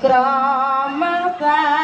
akramata